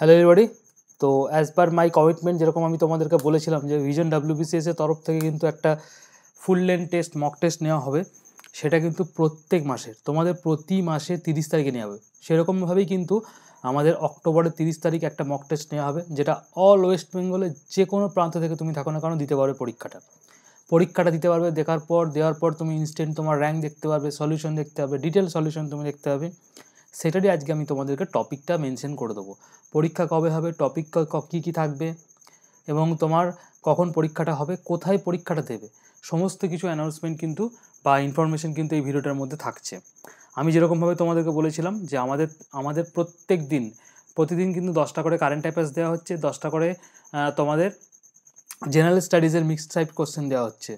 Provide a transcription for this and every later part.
Hello everybody তো as per my commitment যেরকম আমি তোমাদেরকে বলেছিলাম যে ভিজন ডাব্লিউবিসিএস এর তরফ থেকে কিন্তু একটা full length test mock test নেওয়া হবে। সেটা কিন্তু প্রত্যেক মাসে তোমাদের প্রতি মাসে তিরিশ তারিখে নেওয়া হবে। সেরকমভাবেই কিন্তু আমাদের অক্টোবরের তিরিশ তারিখ একটা মক টেস্ট নেওয়া হবে, যেটা অল ওয়েস্ট বেঙ্গলের যে কোনো প্রান্ত থেকে তুমি থাকো না কেন দিতে পারবে পরীক্ষাটা। পরীক্ষাটা দিতে পারবে, দেখার পর, দেওয়ার পর তুমি ইনস্ট্যান্ট তোমার র্যাঙ্ক দেখতে পারবে সলিউশন দেখতে পারবে ডিটেল সলিউশন তুমি দেখতে পাবে। সেটারই আজকে আমি তোমাদেরকে টপিকটা মেনশন করে দেবো। পরীক্ষা কবে হবে? টপিক কী কী থাকবে? এবং তোমার কখন পরীক্ষাটা হবে? কোথায় পরীক্ষাটা দেবে? সমস্ত কিছু অ্যানাউন্সমেন্ট কিন্তু বা ইনফরমেশন কিন্তু এই ভিডিওটার মধ্যে থাকছে। আমি যেরকমভাবে তোমাদেরকে বলেছিলাম যে আমাদের আমাদের প্রত্যেক দিন, প্রতিদিন কিন্তু দশটা করে কারেন্ট অ্যাফেয়ার্স দেওয়া হচ্ছে, দশটা করে তোমাদের জেনারেল স্টাডিজের মিক্সড টাইপ কোশ্চেন দেওয়া হচ্ছে।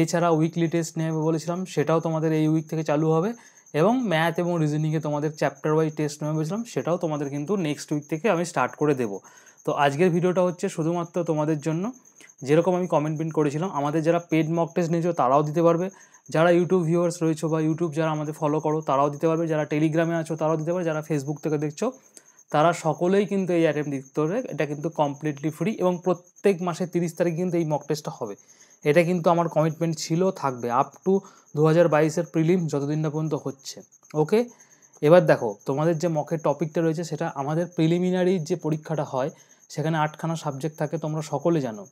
এছাড়া উইকলি টেস্ট নেবে বলেছিলাম, সেটাও তোমাদের এই উইক থেকে চালু হবে। এবং ম্যাথ এবং রিজনিংয়ে তোমাদের চ্যাপ্টার ওয়াইজ টেস্ট নেবে বলেছিলাম, সেটাও তোমাদের কিন্তু নেক্সট উইক থেকে আমি স্টার্ট করে দেবো। তো আজকের ভিডিওটা হচ্ছে শুধুমাত্র তোমাদের জন্য। যেরকম আমি কমেন্ট প্রিন্ট করেছিলাম, আমাদের যারা পেড মক টেস্ট নিয়েছো তারাও দিতে পারবে। যারা ইউটিউব ভিউয়ার্স রয়েছে বা ইউটিউব যারা আমাদের ফলো করো, তারাও দিতে পারবে। যারা টেলিগ্রামে আছো তারাও দিতে পারবে। যারা ফেসবুক থেকে দেখছ, তারা সকলেই কিন্তু এই অ্যাটেম্প দিতে পারবে। এটা কিন্তু কমপ্লিটলি ফ্রি এবং প্রত্যেক মাসে তিরিশ তারিখ কিন্তু এই মক টেস্টটা হবে। এটা কিন্তু আমার কমিটমেন্ট ছিল, থাকবে আপ টু দু হাজার বাইশের প্রিলিম যতদিন না পর্যন্ত হচ্ছে। ওকে এবার দেখো, তোমাদের যে মকের টপিকটা রয়েছে, সেটা আমাদের প্রিলিমিনারি যে পরীক্ষাটা হয়, সেখানে আটখানা সাবজেক্ট থাকে, তোমরা সকলে জানো।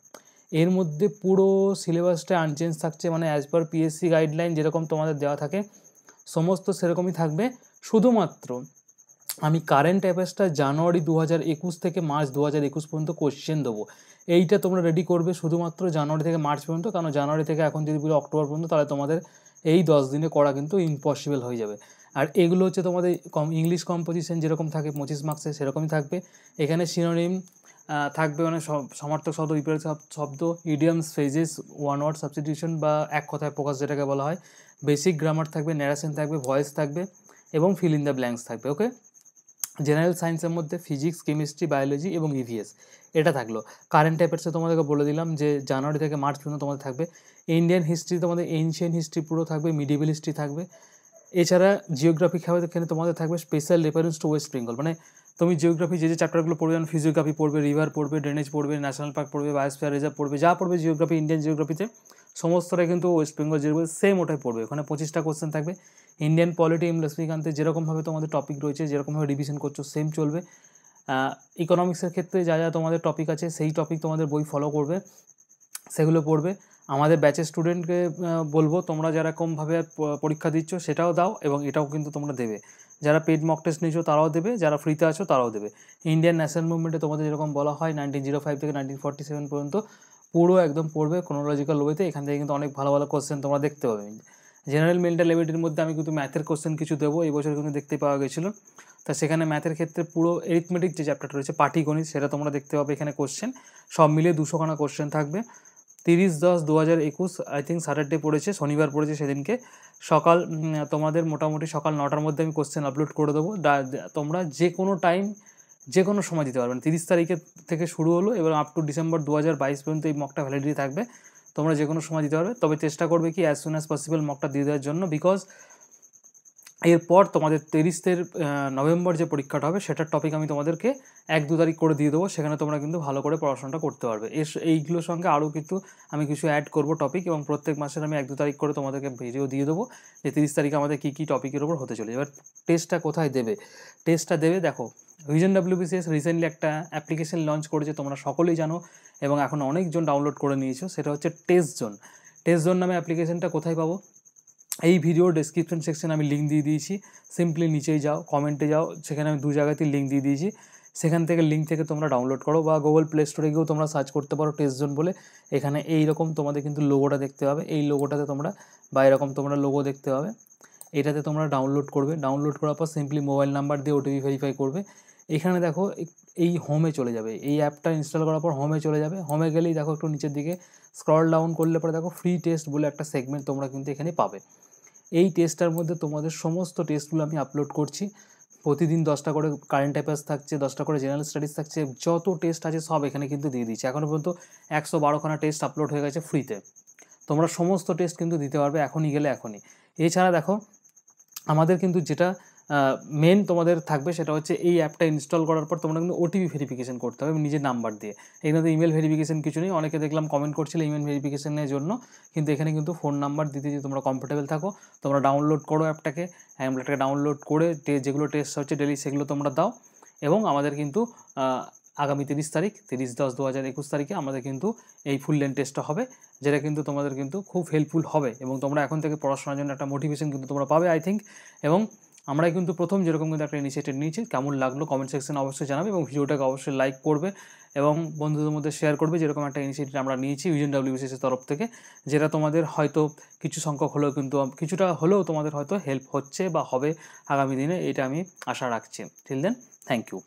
এর মধ্যে পুরো সিলেবাসটা আনচেঞ্জ থাকছে মানে অ্যাজ পার পিএসসি গাইডলাইন যেরকম তোমাদের দেওয়া থাকে, সমস্ত সেরকমই থাকবে। শুধুমাত্র আমি কারেন্ট অ্যাফেয়ার্সটা জানুয়ারি দু হাজার একুশ থেকে মার্চ দু হাজার একুশ পর্যন্ত কোশ্চেন দেবো। এইটা তোমরা রেডি করবে শুধুমাত্র জানুয়ারি থেকে মার্চ পর্যন্ত, কারণ জানুয়ারি থেকে এখন যদি বলি অক্টোবর পর্যন্ত, তাহলে তোমাদের এই দশ দিনে করা কিন্তু ইম্পসিবল হয়ে যাবে। আর এগুলো হচ্ছে তোমাদের কম ইংলিশ কম্পোজিশন যেরকম থাকে, পঁচিশ মার্কসে সেরকমই থাকবে। এখানে সিনোনিম থাকবে মানে সব- সমার্থক শব্দ বিপরীত শব্দ idioms phrases one word substitution বা এক কথায় প্রকাশ যেটাকে বলা হয়। বেসিক গ্রামার থাকবে ন্যারেশন থাকবে ভয়েস থাকবে এবং ফিল ইন দ্য ব্ল্যাঙ্কস থাকবে ওকে জেনারেল সায়েন্সের মধ্যে ফিজিক্স কেমিস্ট্রি বায়োলজি এবং ইভিএস এটা থাকল। কারেন্ট অ্যাফেয়ার্সে তোমাদেরকে বলে দিলাম যে জানুয়ারি থেকে মার্চ পর্যন্ত তোমাদের থাকবে। ইন্ডিয়ান হিস্ট্রি তোমাদের এনশিয়ান হিস্ট্রি পুরো থাকবে মিডিভেল হিস্ট্রি থাকবে। এছাড়া জিওগ্রাফি খাবে এখানে তোমাদের থাকবে special reference to West Bengal মানে তুমি জিওগ্রাফি যে যে চ্যাপ্টারগুলো পড়বে, যেমন ফিজিওগ্রাফি পড়বে রিভার পড়বে ড্রেনেজ পড়বে ন্যাশনাল পার্ক পড়বে বায়োস্ফিয়ার রিজার্ভ পড়বে, যা পড়বে জিওগ্রাফি ইন্ডিয়ান জিওগ্রাফিতে সমস্তটা কিন্তু ওয়েস্ট বেঙ্গল যেগুলো সেম ওটাই পড়বে। ওখানে পঁচিশটা কোশ্চেন থাকবে। ইন্ডিয়ান পলিটি ইম লক্ষ্মীকান্তে যেরকমভাবে তোমাদের টপিক রয়েছে, যেরকমভাবে রিভিশন করছ সেম চলবে। ইকোনমিক্সের ক্ষেত্রে যা যা তোমাদের টপিক আছে, সেই টপিক তোমাদের বই ফলো করবে। সেগুলো পড়বে। আমাদের ব্যাচের স্টুডেন্টকে বলব, তোমরা যারা কমভাবে প- পরীক্ষা দিচ্ছ, সেটাও দাও এবং এটাও কিন্তু তোমরা দেবে। যারা পেড মক টেস্ট নিচ্ছ তারাও দেবে। যারা ফ্রিতে আছো, তারাও দেবে। ইন্ডিয়ান ন্যাশনাল মুভমেন্টে তোমাদের যেরকম বলা হয় নাইনটিন জিরো ফাইভ থেকে নাইনটিন ফর্টি সেভেন পর্যন্ত পুরো একদম পড়বে ক্রোনোলজিক্যাল ওয়েতে এখান থেকে কিন্তু অনেক ভালো ভালো কোশ্চেন তোমরা দেখতে পাবে। জেনারেল মেন্টাল এবিলিটির মধ্যে আমি কিন্তু ম্যাথের কোশ্চেন কিছু দেবো। এই বছর কিন্তু দেখতে পাওয়া গেছিল। তা সেখানে ম্যাথের ক্ষেত্রে পুরো এরিথমেটিক যে চ্যাপ্টারটা রয়েছে, পাটিগণিত, সেটা তোমরা দেখতে পাবে এখানে কোশ্চেন সব মিলিয়ে দুশোখানা কোশ্চেন থাকবে। তিরিশ দশ দু হাজার একুশ আই থিঙ্ক স্যাটারডে পড়েছে, শনিবার পড়েছে সেদিনকে। সকাল তোমাদের মোটামুটি সকাল নটার মধ্যে আমি কোশ্চেন আপলোড করে দেবো। তোমরা যে কোনো টাইম যে কোনো সময় দিতে পারবেন। তিরিশ তারিখের থেকে শুরু হলো এবং আপ টু ডিসেম্বর দু হাজার বাইশ পর্যন্ত এই মকটা ভ্যালিডিটি থাকবে। তোমরা যে কোনো সময় দিতে পারবে। তবে চেষ্টা করবে কি অ্যাজ সুন অ্যাজ পসিবল মকটা দিয়ে দেওয়ার জন্য বিকজ এরপর তোমাদের তিরিশের নভেম্বর যে পরীক্ষাটা হবে, সেটার টপিক আমি তোমাদেরকে এক দু তারিখ করে দিয়ে দেবো। সেখানে তোমরা কিন্তু ভালো করে পড়াশোনাটা করতে পারবে। এর এইগুলোর সঙ্গে আরও কিন্তু আমি কিছু অ্যাড করব টপিক এবং প্রত্যেক মাসের আমি এক দু তারিখ করে তোমাদেরকে ভিডিও দিয়ে দেবো যে তিরিশ তারিখে আমাদের কী কী টপিকের ওপর হতে চলে এবার টেস্টটা কোথায় দেবে? টেস্টটা দেবে, দেখো ভিজন ডাব্লিউবিসিএস রিসেন্টলি একটা অ্যাপ্লিকেশন লঞ্চ করেছে, তোমরা সকলেই জানো, এবং এখন অনেকজন ডাউনলোড করে নিয়েছো, সেটা হচ্ছে টেস্ট জোন টেস্ট জোন নামে অ্যাপ্লিকেশনটা কোথায় পাবো? এই ভিডিওর ডেসক্রিপশন সেকশনে আমি লিঙ্ক দিয়ে দিয়েছি সিম্পলি নিচেই যাও কমেন্টে যাও, সেখানে আমি দু জায়গাতেই লিঙ্ক দিয়ে দিয়েছি। সেখান থেকে লিঙ্ক থেকে তোমরা ডাউনলোড করো, বা গুগল প্লে স্টোরে গিয়েও তোমরা সার্চ করতে পারো টেস্ট জোন বলে। এখানে এই রকম তোমাদের কিন্তু লোগোটা দেখতে পাবে। এই লোগোটাতে তোমরা, বা এরকম তোমরা লোগো দেখতে পাবে। এটাতে তোমরা ডাউনলোড করবে। ডাউনলোড করার পর সিম্পলি মোবাইল নাম্বার দিয়ে ওটিপি ভেরিফাই করবে। এখানে দেখো এই হোমে চলে যাবে। এই অ্যাপটা ইনস্টল করার পর হোমে চলে যাবে। হোমে গেলেই দেখো একটু নিচের দিকে স্ক্রল ডাউন করলে পরে দেখো ফ্রি টেস্ট বলে একটা সেগমেন্ট তোমরা কিন্তু এখানে পাবে। এই টেস্টটার মধ্যে তোমাদের সমস্ত টেস্টগুলো আমি আপলোড করছি। প্রতিদিন দশটা করে কারেন্ট অ্যাফেয়ার্স থাকছে, দশটা করে জেনারেল স্টাডিজ থাকছে, যত টেস্ট আছে সব এখানে কিন্তু দিয়ে দিচ্ছে এখনও পর্যন্ত একশো বারোখানা টেস্ট আপলোড হয়ে গেছে ফ্রিতে তোমরা সমস্ত টেস্ট কিন্তু দিতে পারবে এখনই গেলে এখনই। এছাড়া দেখো, আমাদের কিন্তু যেটা মেন তোমাদের থাকবে সেটা হচ্ছে এই অ্যাপটা ইনস্টল করার পর তোমরা কিন্তু ওটিপি ভেরিফিকেশন করতে হবে নিজের নাম্বার দিয়ে। এখানে ইমেল ভেরিফিকেশন কিছু নেই। অনেকে দেখলাম কমেন্ট করছিলে ইমেল ভেরিফিকেশনের জন্য, কিন্তু এখানে কিন্তু ফোন নাম্বার দিতে যদি তোমরা কমফোর্টেবল থাকো। তোমরা ডাউনলোড করো অ্যাপটাকে অ্যাপটাকে ডাউনলোড করে যেগুলো টেস্ট হচ্ছে ডেলি সেগুলো তোমরা দাও। এবং আমাদের কিন্তু আগামী তিরিশ তারিখ, তিরিশ দশ দু হাজার একুশ তারিখে আমাদের কিন্তু এই ফুল লেন টেস্টটা হবে, যেটা কিন্তু তোমাদের কিন্তু খুব হেল্পফুল হবে। এবং তোমরা এখন থেকে পড়াশোনার জন্য একটা মোটিভেশন কিন্তু তোমরা পাবে আই থিঙ্ক এবং আমরাই কিন্তু প্রথম যেরকম কিন্তু একটা ইনিশিয়েটিভ নিয়েছি, কেমন লাগল কমেন্ট সেকশনে অবশ্যই জানাবে এবং ভিডিওটাকে অবশ্যই লাইক করবে এবং বন্ধুদের মধ্যে শেয়ার করবে যেরকম একটা ইনিশিয়েটিভ আমরা নিয়েছি ইউজন ডাব্লিউবিসিসের তরফ থেকে, যেটা তোমাদের হয়তো কিছু সংখ্যক হলেও কিন্তু, কিছুটা হলেও তোমাদের হয়তো হেল্প হচ্ছে বা হবে আগামী দিনে, এটা আমি আশা রাখছি। ঠিক দেন থ্যাংক ইউ